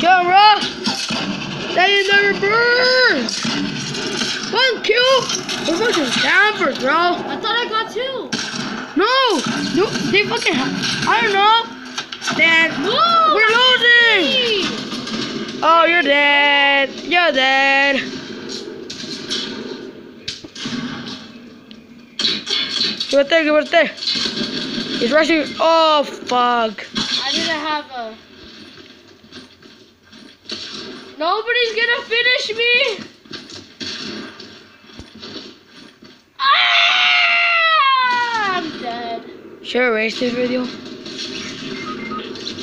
Camera! That you never burn! One kill! We're fucking campers, bro. I thought I got two. No! No, they fucking, I don't know. Then, No! we're losing! Oh, you're dead. You're dead. Give it there, give it there. He's rushing. Oh, fuck. I didn't have a. Nobody's gonna finish me. Ah! I'm dead. Should I erase this video?